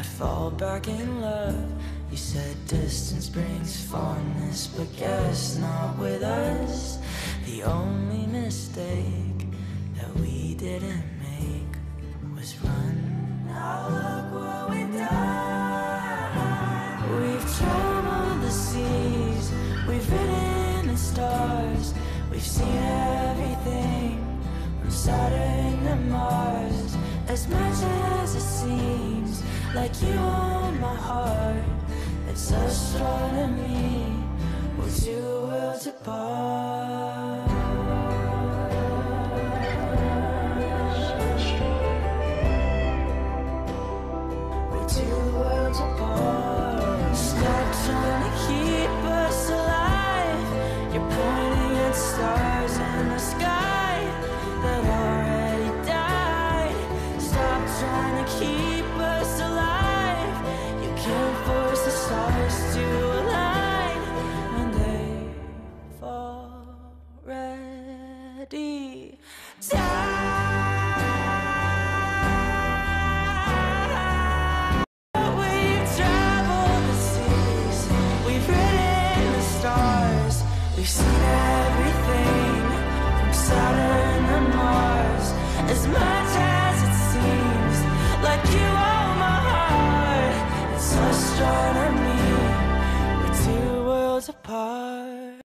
I'd fall back in love. You said distance brings fondness, but guess not with us. The only mistake that we didn't make was run. Now look what we've done. We've traveled the seas, we've ridden the stars, we've seen everything from Saturn like you own my heart, it's astronomy. We're two worlds apart. We're two worlds apart. Stop trying to keep us alive. You're pointing at stars in the sky that already died. Stop trying to keep ready. Time. We've seen everything from Saturn Mars. As much as it seems like you my heart, it's astronomy. We're two worlds apart.